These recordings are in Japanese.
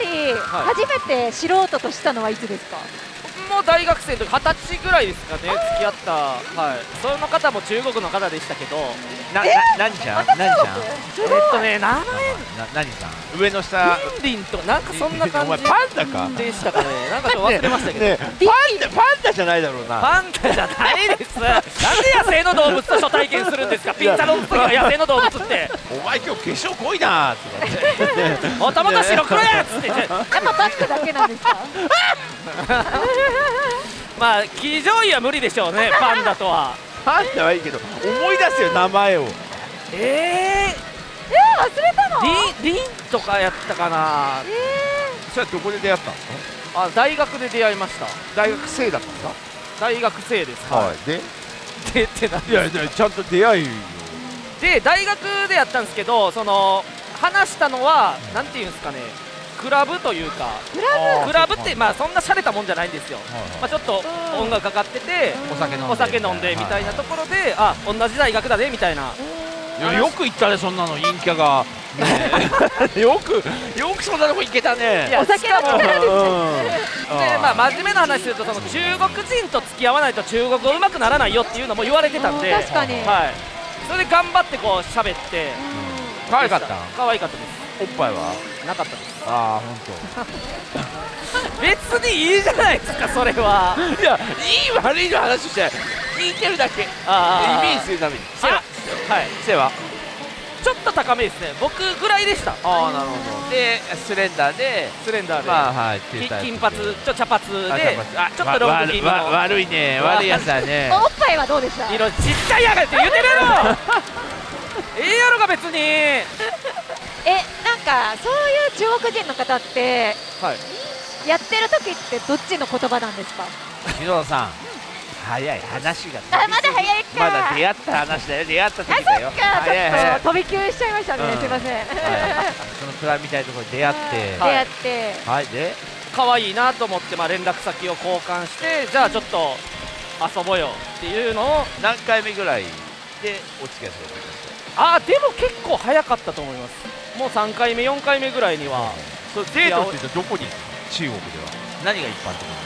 りはい。初めて知ろうととしたのはいつですか、僕も大学生の時二十歳ぐらいですかね付き合った。はい。その方も中国の方でしたけどな、な、何ちゃん？何ちゃん？すえっとね名前な、何さん？上の下。リンリンとなんかそんな感お前じパンダか。でしたかねなんかちょっと忘れましたけど、ねえパンダ、パンダじゃないだろうな。パンダじゃないです。なんで野生の動物と初体験するんですか？ピンタロン次が野生の動物って。お前今日化粧濃いなーって。言ってもともと白黒やっつって。やっぱバックだけなんですか？まあ騎乗位は無理でしょうね パンダとは。パンダはいいけど思い出すよ名前を。ええー、忘れたの？ー、リンリンとかやったかな。えそれはどこで出会ったんですかあ大学で出会いました。大学生だったんですか？大学生です。はい。で？でってないいやいやちゃんと出会いよ。で大学でやったんですけどその話したのはなんていうんですかねクラブというかクラクラブってまあそんな洒落たもんじゃないんですよ、まあ、ちょっとうん。音楽かかっててお酒飲んでお酒飲んでみたいなところであ同じ大学だねみたいな。いやよく行ったねそんなの陰キャが。ね。よくよくそんなとこ行けたね。いやお酒の力ですね。でまあ真面目な話するとその中国人と付き合わないと中国語うまくならないよっていうのも言われてたんで。うん。確かに。はい。それで頑張ってこう喋って。可愛かった？可愛かったでおっぱいは？すなかったです。ああ本 別にいいじゃないですかそれは。当。いやいい悪いの話して聞いてるだけ。イあメージするために。背はあは？い。背は？ちょっと高めですね。僕ぐらいでした。ああなるほど。でスレンダーでスレンダーで、まあはいき金髪ちょ茶髪であちょっとロング気味わわの。悪いね。悪いやつだね。おっぱいはどうでした？色ちっちゃいやがって言うてるやろ。ええやろが別に。えかそういう中国人の方ってはい。やってる時ってどっちの言葉なんですか？篠田さん早い話があまだ早いか。まだ出会った話だよ。出会った時だよ。かち早い早い。ょっと飛び級しちゃいましたね、うん。すいません、はい。そのプラみたいなところで出会って。出会って、はい。で可愛いなと思って、まあ、連絡先を交換してじゃあちょっと遊ぼうよっていうのを何回目ぐらいでお付き合いするんですあーでも結構早かったと思いますもう3回目4回目ぐらいにはかデートって言うとどこに？中国では。何が一般的な？の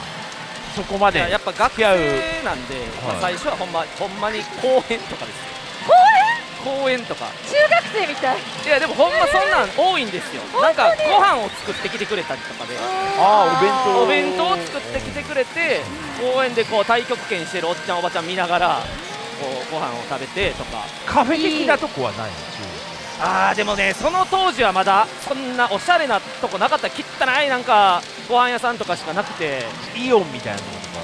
そこまで。いややっぱ学付き合う生なんで、まあはい最初はほんまほんまに公園とかです。公園？とか。中学生みたい。いやでもほんまそんなん多いんですよ。なんかご飯を作ってきてくれたりとかで。ああお弁当。お弁当を作ってきてくれて公園でこう太極拳してるおっちゃんおばちゃん見ながらこうご飯を食べてとか。カフェ的なとこはないの？あーでもねその当時はまだそんなおしゃれなとこなかった。汚いなんかご飯屋さんとかしかなくて。イオンみたいなのとか。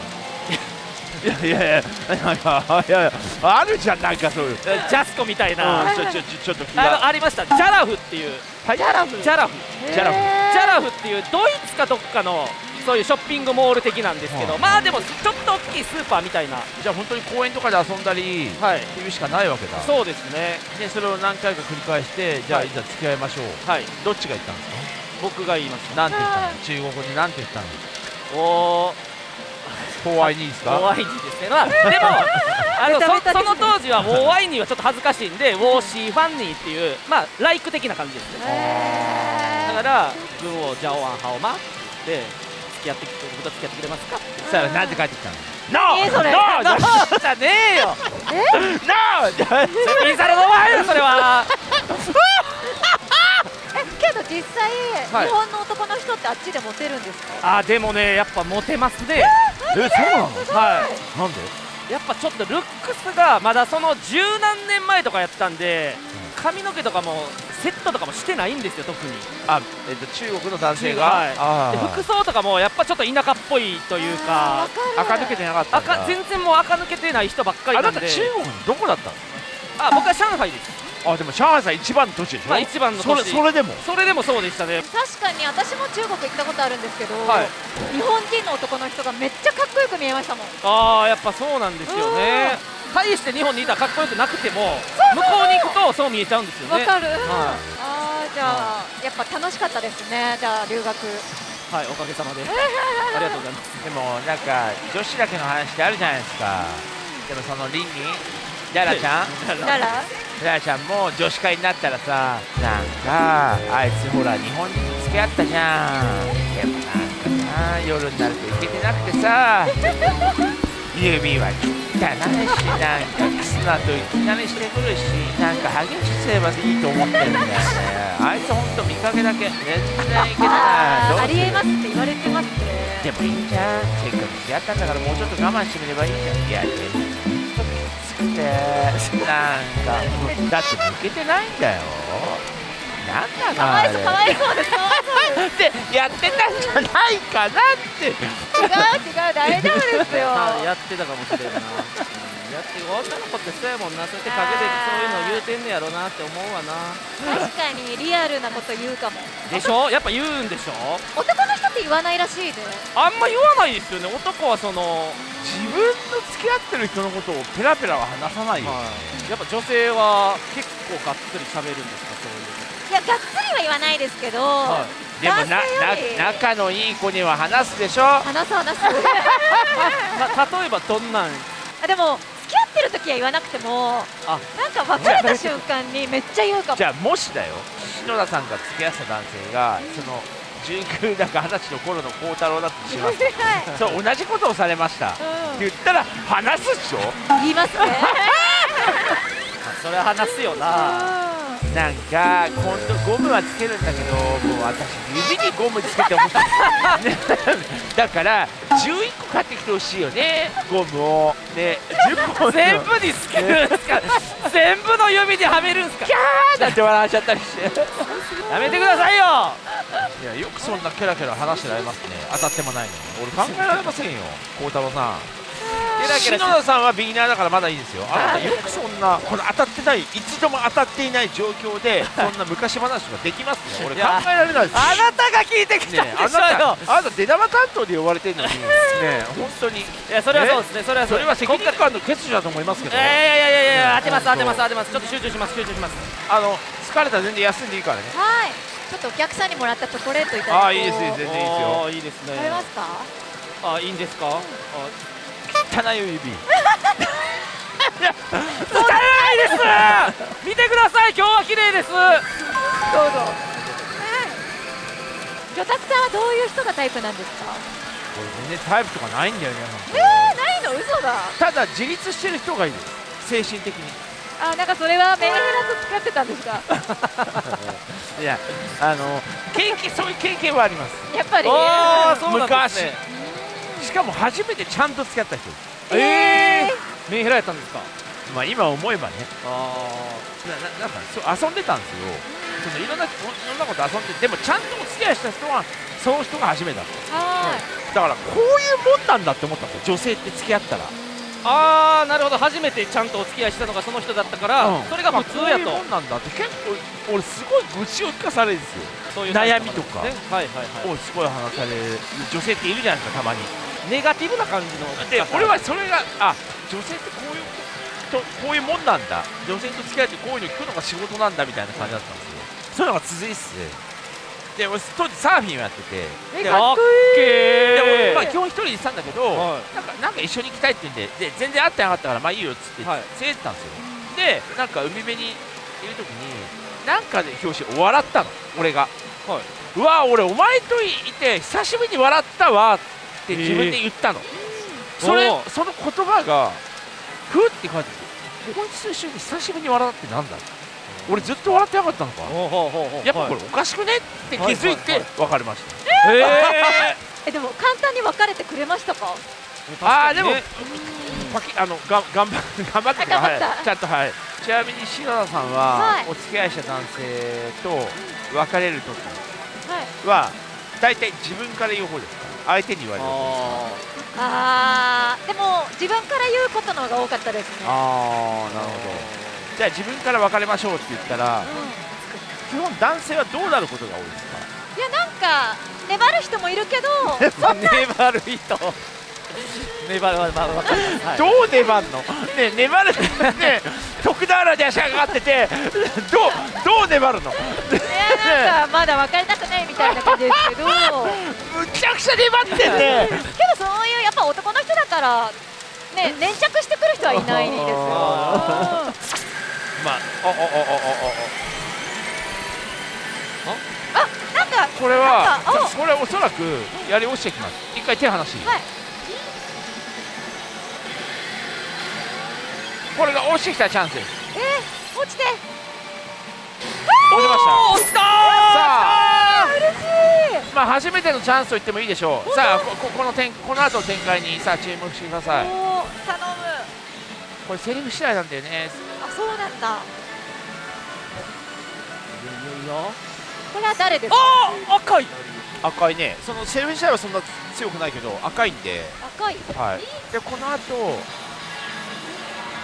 いやいやいやなんかいやいやあるじゃんなんかそういう。ジャスコみたいな、うんちょちょちょっと気あのがありました。ジャラフっていう。はい。ジャラフ。ジャラフ。ジャラフ。ジャラフっていうドイツかどっかのそういうショッピングモール的なんですけど、はいまあでもちょっと大きいスーパーみたいな。じゃあ本当に公園とかで遊んだりはい。っていうしかないわけだ。そうですね。でそれを何回か繰り返してじゃあはいいざ付き合いましょう。はい。どっちが言ったんですか？僕が言いましたなんて言ったの？中国語でなんて言ったの？おー。フォーワイニーですか？おワイニーですね、まあ、でも あのそその当時はウォーワイニーはちょっと恥ずかしいんでウォーシーファンニーっていうまあライク的な感じですね。へだから「軍をジャオアンハオマ」で付き合ってきて僕と付き合ってくれますか？そしたらなんて帰ってきたの？えそれ。NO! じゃねえよ！NO! ピザの名前よそれは。えけど実際、はい。日本の男の人ってあっちでモテるんですか？あでもねやっぱモテますね。えそうなの？はなんで？いやっぱちょっとルックスがまだその十何年前とかやったんで髪の毛とかもセットとかもしてないんですよ特に。あえっと中国の男性が？はい。あー。で服装とかもやっぱちょっと田舎っぽいというか。垢抜けてなかったんだ。赤全然もう垢抜けてない人ばっかりあなで。なんた中国のどこだったの？あ僕は上海です。あでも上海さん一番の年でしょ、まあ一番のそれ年それでも？それでもそうでしたね。確かに私も中国行ったことあるんですけど、はい。日本人の男の人がめっちゃかっこよく見えましたもん。ああやっぱそうなんですよね大して日本にいたらかっこよくなくても向こうに行くとそう見えちゃうんですよね。わかる、はあーじゃあやっぱ楽しかったですね。じゃあ留学。はいおかげさまで。ありがとうございます。でもなんか女子だけの話ってあるじゃないですか。でもそのリンにララちゃん。ならラ？ラ？ちゃんも女子会になったらさなんかあいつほら日本人と付き合ったじゃん。でもなんかさ夜になると行けてなくてさ。指は汚いしなんかキスの後いきなりしてくるしなんか激しくすればいいと思ってるんだよね。あいつほんと見かけだけ全然いけないありえますって言われてますねでもいいじゃんせっかく付き合ったんだからもうちょっと我慢してみればいいじゃんい？やでもほんときつくてなんか だって抜けてないんだよ。なんだかわいそうかわいそうですかわいそう。ですってやってたんじゃないかなって。違う違う大丈夫ですよ。はいやってたかもしれんな、うんやって女の子ってそうやもんな。そうやって陰でそういうの言うてんねやろなって思うわな。確かにリアルなこと言うかも。でしょ？やっぱ言うんでしょ？男の人って言わないらしいで。あんま言わないですよね。男はその、自分の付き合ってる人のことをペラペラは話さないよ、やっぱ女性は結構がっつり喋るんですか？そういうこいやがっつりは言わないですけど、と、はい、でもなな仲のいい子には話すでしょ？話す話すた 例えばどんなん？あでも付き合ってる時は言わなくてもあ。なんか別れた瞬間にめっちゃ言うかも。じゃあもしだよ。篠田さんが付き合ってた男性がその19だか20歳の頃の孝太郎だとします。はい。そう同じことをされました。って言ったら話すっしょ？言いますね。それは話すよななんか今度ゴムはつけるんだけどもう私指にゴムつけてほしい。ね だから11個買ってきてほしいよねゴムを。ね10個全部につけるんですか？全部の指にはめるんですか？キャー！だって笑っちゃったりして。やめてくださいよ！いやよくそんなケラケラ話してられますね。当たってもないのに。俺考えられませんよ孝太郎さん篠ラ田さんはビギナーだからまだいいですよ。あなたよくそんなこの当たってない一度も当たっていない状況でそんな昔話ができますね俺考えられないですあなたが聞いてきたんねでしょあなたよあなた出玉担当で呼ばれてるのに。ね本当に。いやそれはそうですねそれはそれは責任感の欠如だと思いますけど。いやいやいやいやいやね当てます当てます本当てますちょっと集中します集中しますあの疲れたら全然休んでいいからねはいちょっとお客さんにもらったチョコレートいただあーいいですいいです全然いいですよいいですね食べますかあいいんですかあ汚いよ指。汚いです。見てください。今日は綺麗です。どうぞ。魚拓さんはどういう人がタイプなんですか？これ全然タイプとかないんだよねえー、ないの？嘘だ。ただ自立してる人がいる。精神的に。あなんかそれはメンヘラと使ってたんですか？いやあの経験そういう経験はあります。やっぱり？ああそうなんですねしかも初めてちゃんと付き合った人。ですえー、メンヘラやったんですか？まあ今思えばね。あなななんかそう遊んでたんですよ。そのいろんないろんなこと遊んででもちゃんとお付き合いした人はその人が初めてだった。はだからこういうもんなんだって思ったんですよ。女性って付き合ったら。あーなるほど。初めてちゃんとお付き合いしたのがその人だったから、うん。それが普通やと、まあこういうもんなんだって。結構俺すごい愚痴を聞かされるんですよ。そういう悩みとか。ねはいはいはい。おいすごい話される。女性っているじゃないですかたまにネガティブな感じので俺はそれがあ女性ってこういうとこういうもんなんだ。女性と付き合ってこういうの聞くのが仕事なんだみたいな感じだったんですよ。そういうのが続いててで俺当時サーフィンをやってて。でかっけーで俺まあ基本一人で行ってたんだけど、はなんかなんか一緒に行きたいって言うんでで全然会ってなかったからまあいいよっつってはい。連れてったんですよ、でなんか海辺にいる時になんかで表紙笑ったの。俺が。はい。うわ俺お前といて久しぶりに笑ったわ。って自分で言ったの、それおう。その言葉がふって感じ。てこいつと一緒に久しぶりに笑ったってなんだ？俺ずっと笑ってなかったのか。やっぱこれおかしくね？って気づいてはいはいはい。別れました、え ええでも簡単に別れてくれましたか？ー、ああでもねパキあのが頑張 頑張って頑張った。はい、ちゃんとはい。ちなみに篠田さんは、はい。お付き合いした男性と別れる時はい。は大体自分から言う方です。か相手に言われる。方ですかあでも自分から言うことの方が多かったですね。ああなるほど。じじゃあ自分から別れましょうって言ったらうん基本男性はどうなることが多いですか？いやなんか粘る人もいるけど 粘る人粘るまあまあどう粘んの？ね粘るね徳田原で足がかかっててどうどう粘るの？いやなんかまだ別れたくないみたいな感じですけど。けどむちゃくちゃ粘ってんね。そういうやっぱ男の人だからね粘着してくる人はいないですよ。あまあおおおおおおあなんかこれはこれおそらくやり落ちてきます。一回手離していい、はいこれが落ちてきたらチャンス。ですえー、落ちて。落ちました。落ちたさあ嬉しい。まあ初めてのチャンスと言ってもいいでしょう。さあこここの展この後の展開にさあ注目してください。おー頼む。これセリフ次第なんだよね。あそうなんだ。いやいやこれは誰ですか？あ赤い。赤いね。そのセリフ自体はそんな強くないけど赤いんで。赤い。はい。でこの後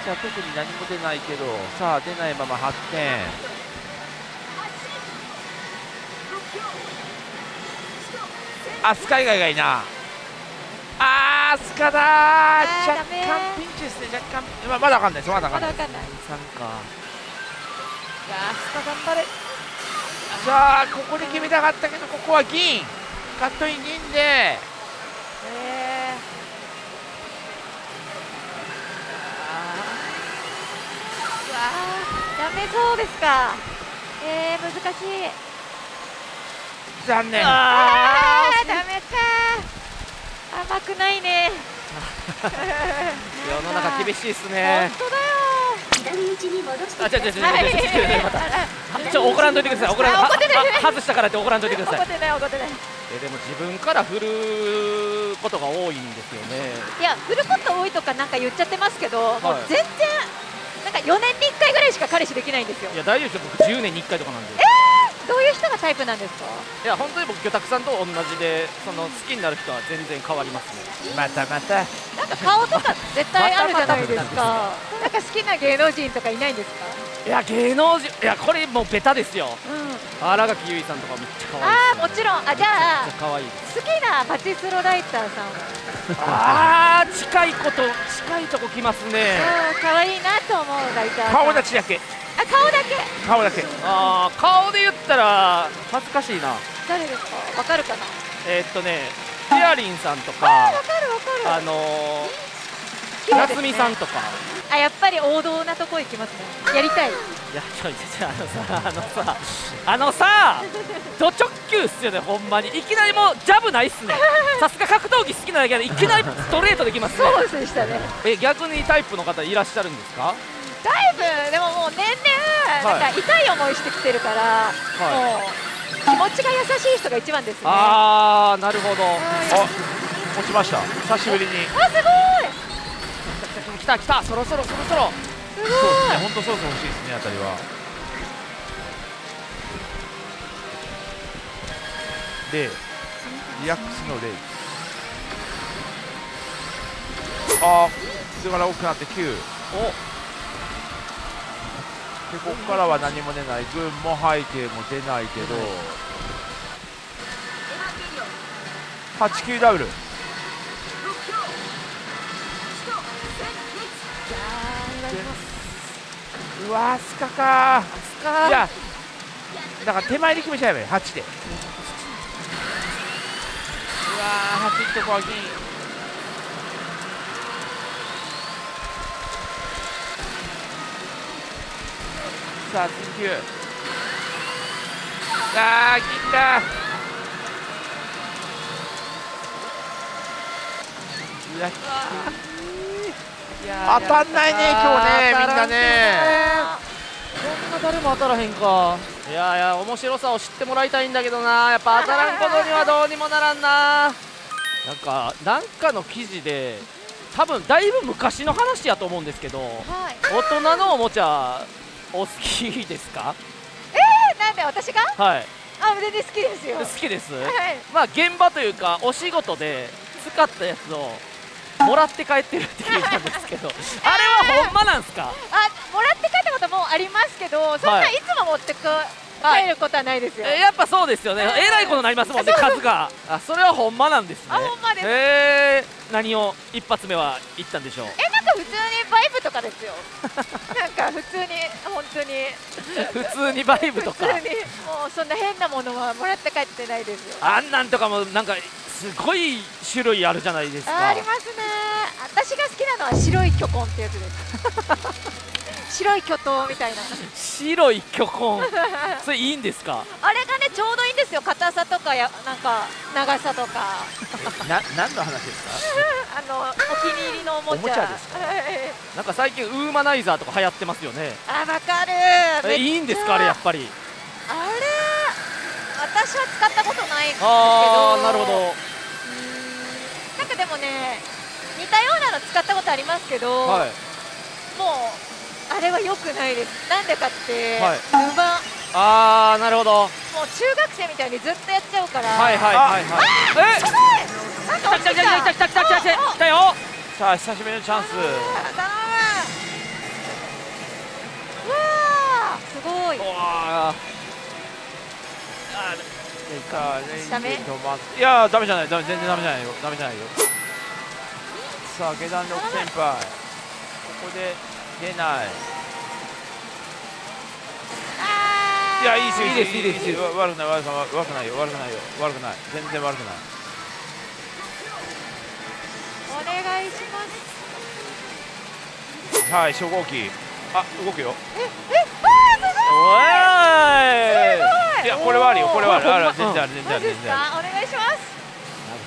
じゃあ特に何も出ないけどさあ出ないまま8点あスカ以外がいいな。あースカだ若干ピンチですね若干。ままだわかんないです。まだわかんないまだわか頑張れ。さあここで決めたかったけどここは銀。カットイン銀で。えー、うわーダメそうですか。えー、難しい。残念。あーダメ。か甘くないね。世の中厳しいっすね。本当だよ左打ちに戻してあ、ちょちょちょちょはいちょちょ怒らんといてください怒らん外したからって怒らんといてください怒ってない怒ってないえでも自分から振ることが多いんですよねいやフルコット多いとかなんか言っちゃってますけど、もうはい全然なんか4年に1回ぐらいしか彼氏できないんですよ。いや大丈夫ですよ。僕10年に1回とかなんでどういう人がタイプなんですか？いや本当に僕魚拓さんと同じでその好きになる人は全然変わりますね。またまた。なんか顔とか絶対あるじゃないですか。なんか好きな芸能人とかいないんですか？いや芸能人いやこれもうベタですよ。うん。新垣結衣さんとかめっちゃ可愛いああもちろん。あじゃあ可愛い好きなパチスロライターさんあはー近いこと近いとこ来ますね。うん可愛いなと思うライター顔立ちだけあ顔だけ。顔だけ。あー顔で言ったら恥ずかしいな。誰ですか？わかるかな？えーっとねピアリンさんとかわかるわかる。あのー、夏美さんとか。あやっぱり王道なとこ行きますね。やりたい。いやちょいちょいあのさあのさあのさド直球っすよねほんまに。いきなりもうジャブないっすね。さすが格闘技好きなだけでいきなりストレートできますね。そうでしたね。え逆にタイプの方いらっしゃるんですか？だいぶでももう年々はいなんか痛い思いしてきてるから、もう気持ちが優しい人が一番ですね。あーなるほど。うんあ落ちました。久しぶりに。あすごい。来た来た。そろそろそろそろ。すごい。そうですね本当そろそろ欲しいですねあたりは。でリアックスのレイ。あーそれから大きくなって9おでここからは何も出ない。軍も背景も出ないけど。89ダブル。うわースカかいやだから手前で決めちゃえばいい8で。うわー8いっとこは銀さあ緊急。あー銀だ。うわい。やー当たんないね今日ねみんなね。こんな誰も当たらへんか。いやいや面白さを知ってもらいたいんだけどな。やっぱ当たらんことにはどうにもならんな。なんかなんかの記事で多分だいぶ昔の話やと思うんですけどはい。大人のおもちゃお好きですか？えなんで私が？はい。あ全然好きですよ。好きです？はい。まあ現場というかお仕事で使ったやつをもらって帰ってるって聞いたんですけど。あれはほんまなんすか？あもらって帰ったこともあありますけどそんないつも持ってく帰ることはない。ですよ、えやっぱそうですよね。えらいことになりますもんね数が。あそれはほんまなんですね。あほんまです。えー、何を一発目は言ったんでしょう？えなんか普通にバイブとかですよ。なんか普通に本当に。普通にバイブとか。普通にもうそんな変なものはもらって帰ってないですよ。あんなんとかもなんかすごい種類あるじゃないですか。あありますね。私が好きなのは白い巨根ってやつです 白い巨頭みたいな。白い巨根。それいいんですか？あれがねちょうどいいんですよ。硬さとかやなんか長さとか。な何の話ですか？あのお気に入りのおもちゃ。おもちゃですか？はい。なんか最近ウーマナイザーとか流行ってますよね。あわかる。えいいんですか？あれやっぱり。あれ私は使ったことないんですけど。ああなるほど。なんかでもね似たようなの使ったことありますけど、はい。もうあれは良くないです。なんでかって、はい。沼。ああなるほど。もう中学生みたいにずっとやっちゃうから。はいはいはいはい。え？すごいなんか来た来た来た来た来た来た来た来たよさあ久しぶりのチャンスうわーすごいあダメいやーダメじゃないダメ全然ダメじゃないよダメじゃないよさあ下段6先輩ここで出ない。いやいいですよいいですいいです。いいです。わ悪くない悪くない悪くないよ悪くないよ。悪くない。全然悪くない。お願いします。はい初号機。あ動くよ。ええあーすごい。おい。い。やこれはあるよこれはある。あるうん全然ある全然ある全然ある。かお願いします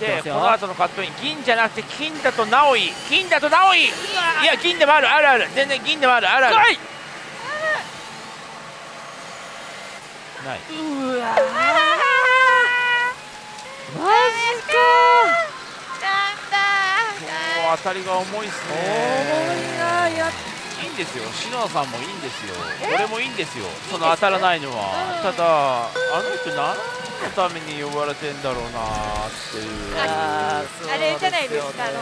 でこの後のカットイン銀じゃなくて金だと直井金だと直井いや銀でもあるあるある。全然銀でもあるあるある。ない。うわ。マジか。なんだおー当たりが重いっす重ねいなやいいんですよ。篠田さんもいいんですよ。俺もいいんですよ。その当たらないのは。ただあの人何のために呼ばれてんだろうなーっていう。ああれじゃないですか。あの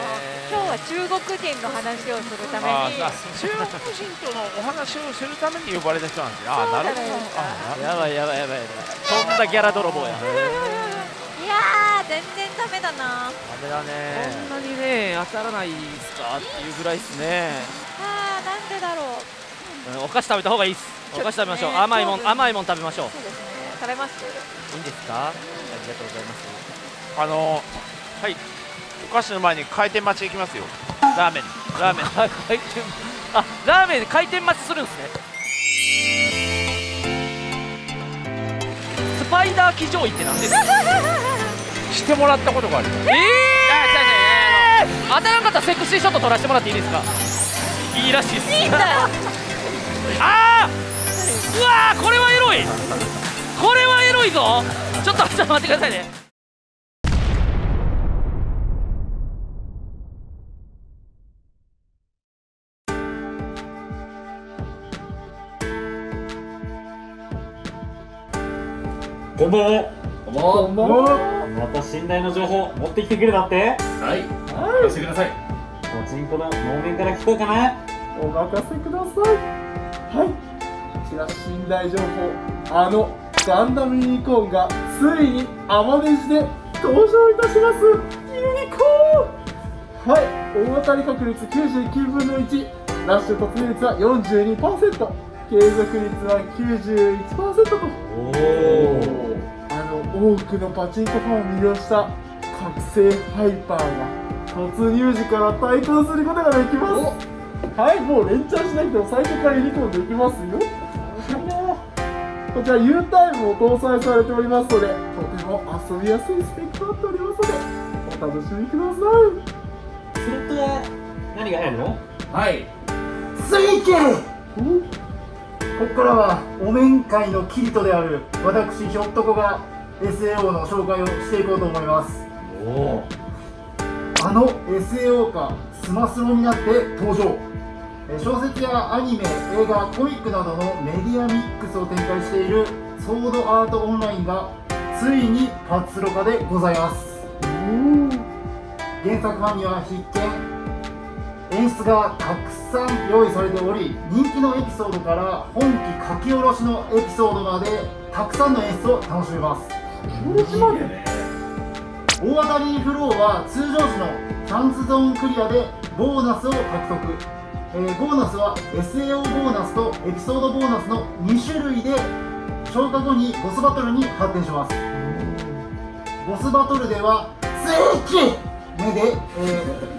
今日は中国人の話をするために。中国人とのお話をするために呼ばれた人なんですね。あーなるほど。あーなるほど。やばいやばいやばい。やばいとんだギャラ泥棒や。いやー全然ダメだな。ダメだこねんなにね当たらないっすかっていうぐらいっすね。あーなんでだろう。うんお菓子食べた方がいいっす。お菓子食べましょう。ね甘いもん甘いもん食べましょう。そうですね食べます？いいんですか？ありがとうございます。あのはい。お菓子の前に回転待ち行きますよ。ラーメン。ラーメン。あ回転あラーメン回転待ちするんですね。スパイダー騎乗位って何ですか？してもらったことがあるええー、当たらんかったらセクシーショット撮らせてもらっていいですか？いいらしいです。いいんだよ。あー！うわーこれはエロいこれはエロいぞちょっとちょっと待ってくださいねこんばんは。こんばんは。こんばんは。また信頼の情報持ってきてくれたって？はい、任せてください。パチンコの能面から聞こうかな。お任せくださいはいこちら信頼情報あのガンダムユニコーンがついにアマネジで登場いたします。ユニコーン。はい大当たり確率99分の1ラッシュ突入率は42%継続率は91%と。おお。あの多くのパチンコファンを魅了した覚醒ハイパーが突入時から対抗することができます。はいもう連チャンしなくても最初からユニコーンできますよこちら U タイムも搭載されておりますのでとても遊びやすいスペックとなっておりますのでお楽しみください。スロットは何が入るの？はい、水拳ここからはお面会のキリトである私ひょっとこが SAO の紹介をしていこうと思います。おお、あの SAO かスマスロになって登場。えー小説やアニメ映画コミックなどのメディアミックスを展開しているソードアートオンラインがついにパツロ化でございます。原作ファンには必見。演出がたくさん用意されており人気のエピソードから本気書き下ろしのエピソードまでたくさんの演出を楽しめます。大当たりフローは通常時のチャンスゾーンクリアでボーナスを獲得、えーボーナスは SAO ボーナスとエピソードボーナスの2種類で消化後にボスバトルに発展します。ボスバトルでは正規目で、えー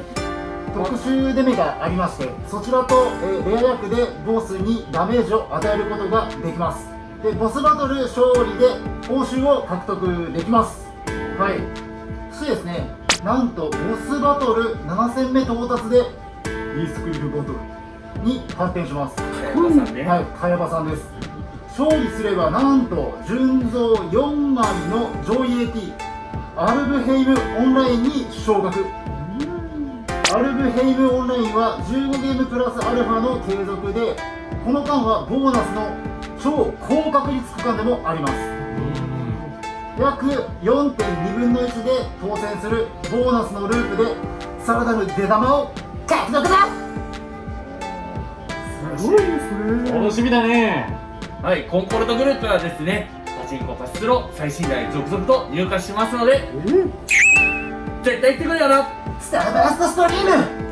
特殊デメがありましてそちらと、えーレア役でボスにダメージを与えることができます。でボスバトル勝利で報酬を獲得できます。はい。そしてですねなんとボスバトル7戦目到達でリスクリルバトルに発展します。茅場さんね。はい、茅場さんです。勝利すればなんと純増4枚の上位 AT アルブヘイムオンラインに昇格。アルブヘイムオンラインは15ゲームプラスアルファの継続でこの間はボーナスの超高確率区間でもあります。約4.2分の1で当選するボーナスのループでさらなる出玉を獲得だす。ごいですね楽しみだね。はいコンコルドグループはですねパチンコパチスロ最新台続々と入荷しますので。絶対行ってくれよな。スターバーストストリーム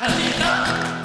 خلينا